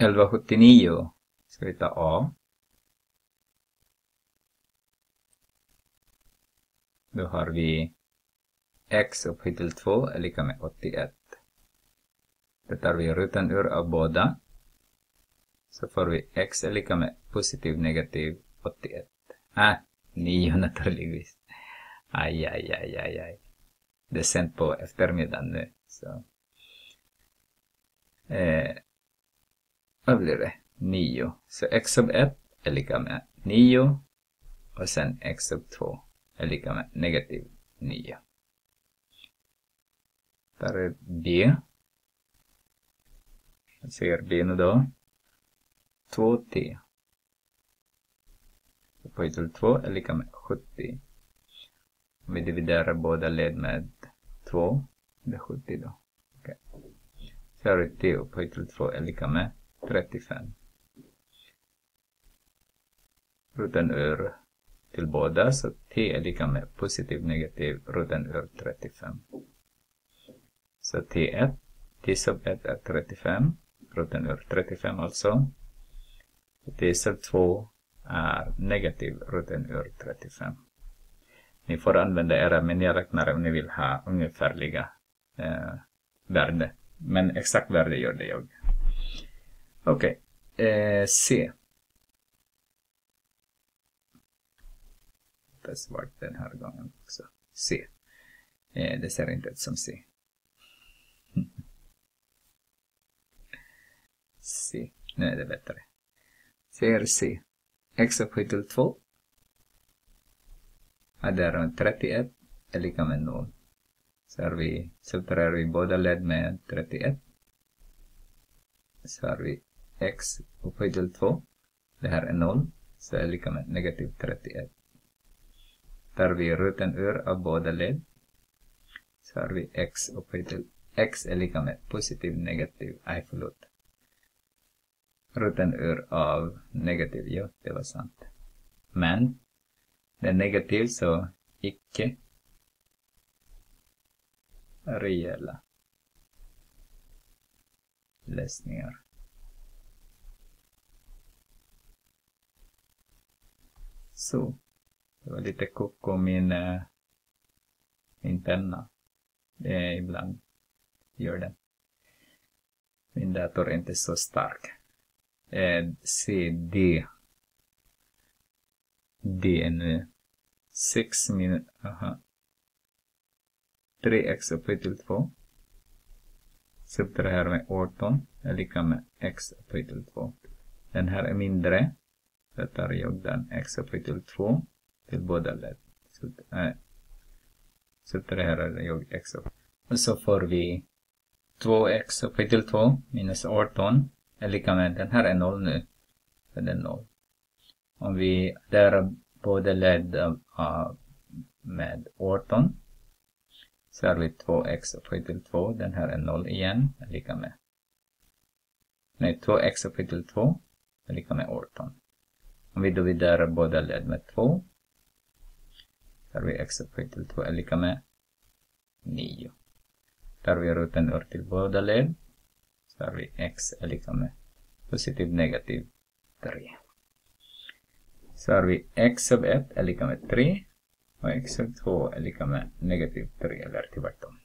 1179 ska vi ta A. Då har vi x upphöjt till 2 är lika med 81. Då tar vi rutan ur av båda. Så får vi x är lika med positiv negativ 81. Ah, 9 naturligtvis. Aj, aj, aj, aj, aj. Det är sent på eftermiddagen nu. Så. Eh, vad blir det? 9. Så x sub 1 är lika med 9 och sen x sub 2 är lika med negativ 9. Där är b. Jag ser b nu då. 2t. På till 2 är lika med 70. Om vi dividerar båda led med 2, det är 70 då. Okay. Så har vi t upphöjt till 2 är lika med 35. Ruten ur till båda, så t är lika med positiv negativ ruten ur 35. Så t1, t sub 1 är 35, ruten ur 35 alltså. t sub 2 är negativ ruten ur 35. Ni får använda era miniräknare om ni vill ha ungefärliga eh, värde. Men exakt värde gör det jag. Okej, okay. eh, C. Det är svart den här gången också. C. Eh, det ser inte ut som C. C. Nu är det bättre. C är C. X upphöjt till 2. runt 31 är lika med 0. Så har vi, subtraherar vi båda led med 31. Så har vi x upphöjt till 2. Det här är 0, så är lika med negativ 31. Tar vi ruten ur av båda led. Så har vi x upphöjt till x är lika med positiv negativ, nej förlåt. Ruten ur av negativ, ja det var sant. Men det är negativ så icke rejäla lösningar. Så. Det var lite koko min, eh, min penna. Det är ibland gör det. Min dator är inte så stark. Eh, CD. D. Är nu 6 min, aha. 3x upphöjt till 2. Subtraherar med 18 är lika med x upphöjt till 2. Den här är mindre. Så tar jag den x upphöjt till 2 till båda led. Subtraherar eh, jag x upp. Och så får vi 2x upphöjt till 2 minus 18 är lika med, den här är 0 nu. Så det är 0. Om vi där båda led uh, med 18 så har vi 2x upphöjt till 2. Den här är 0 igen, är lika med. Nej, 2x upphöjt till 2 är lika med 18. Om vi dividerar båda led med 2 Där vi x upphöjt till 2 är lika med 9. Tar vi roten ur till båda led så har vi x är lika med positiv negativ 3. Så har vi x sub 1 är lika med 3 och x sub 2 är lika med negativ 3 eller tvärtom.